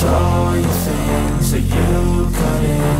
show you things That you couldn't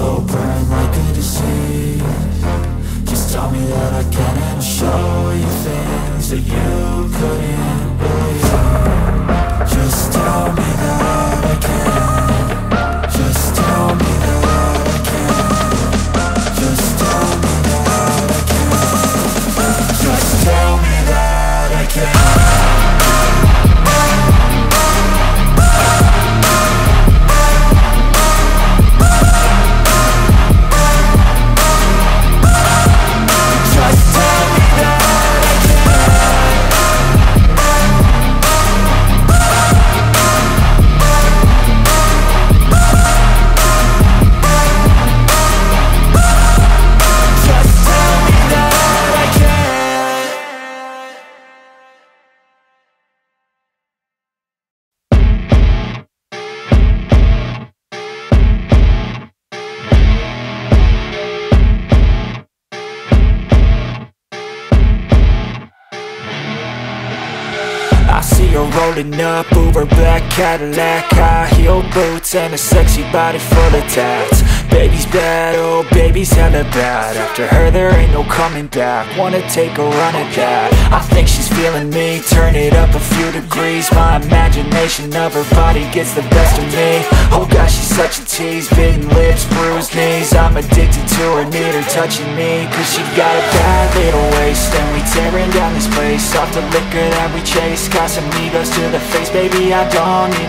A rolling up, Uber black Cadillac High heel boots and a sexy body full of tats. Baby's bad, oh baby's hella bad. After her there ain't no coming back. Wanna take a run at that. I think she's turn it up a few degrees. My imagination of her body gets the best of me. Oh gosh, she's such a tease. Bitten lips, bruised knees. I'm addicted to her, need her touching me. Cause she got a bad little waist And we tearing down this place. Off the liquor that we chase Casamigos to the face, baby I don't need